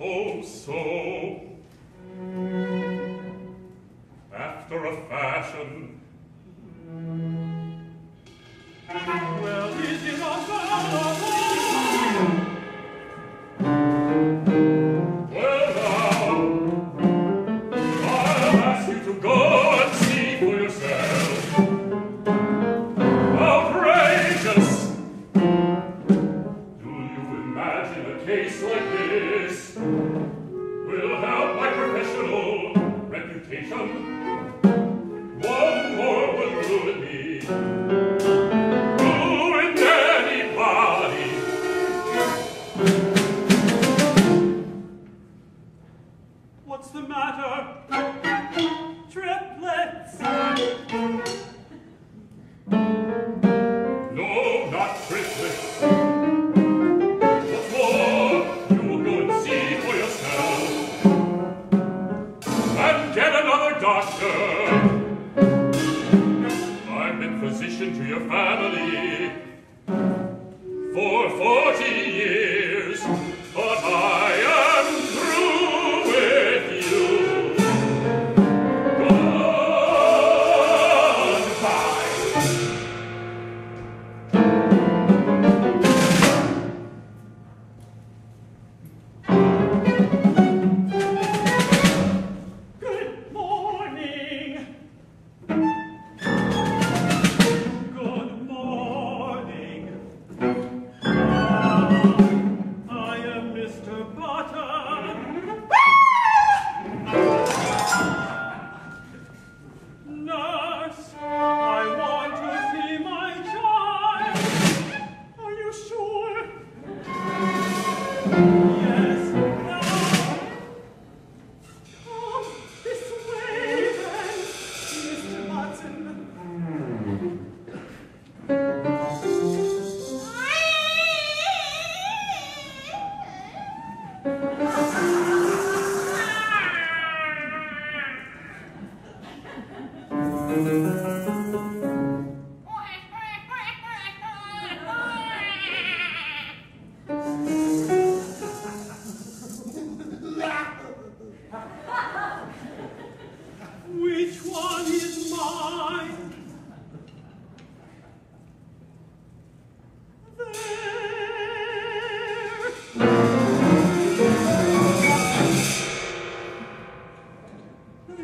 also. After a fashion, Christmas.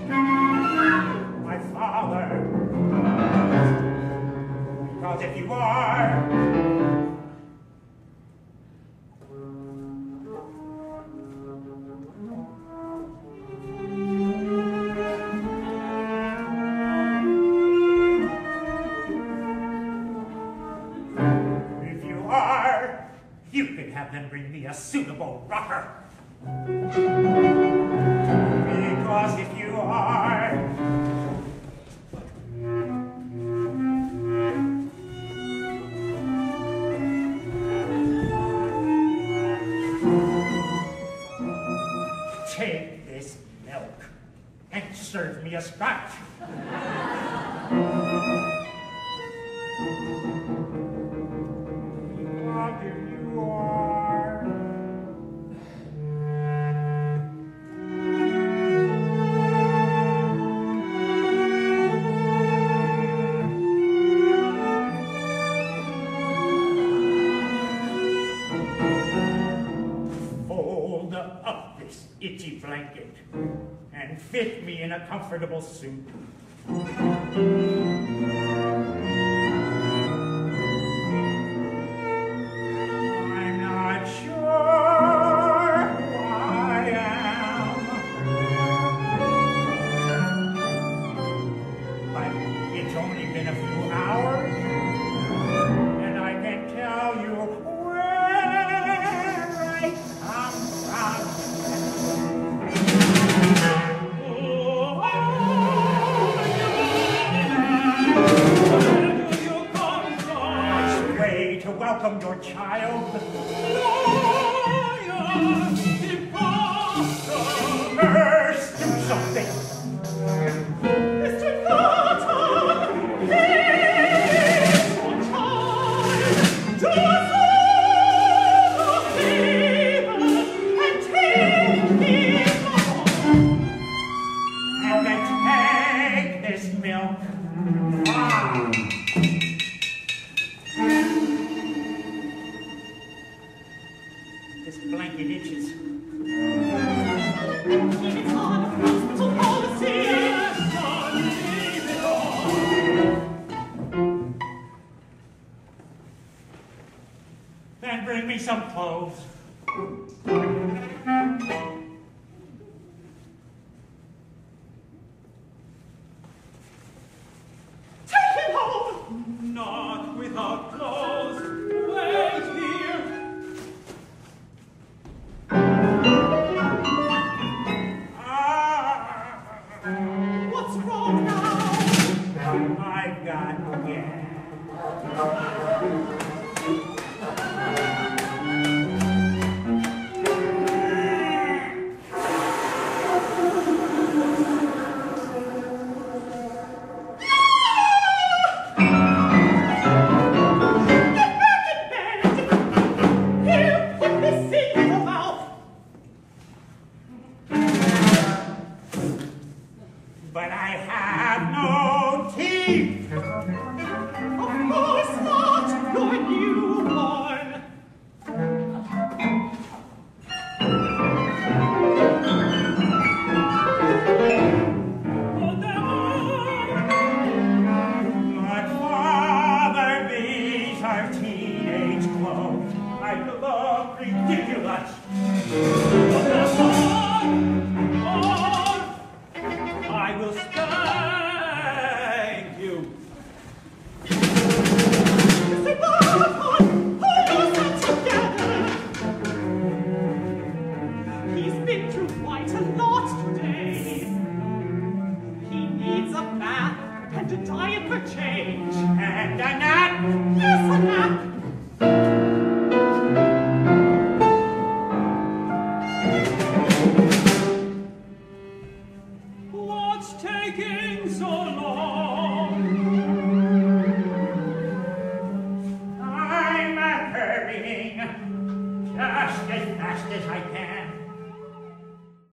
my father. Because if you are, You can have them bring me a suitable rocker. serve me a scotch. and fit me in a comfortable suit. Herr, me some clothes. but I have no teeth. Of course.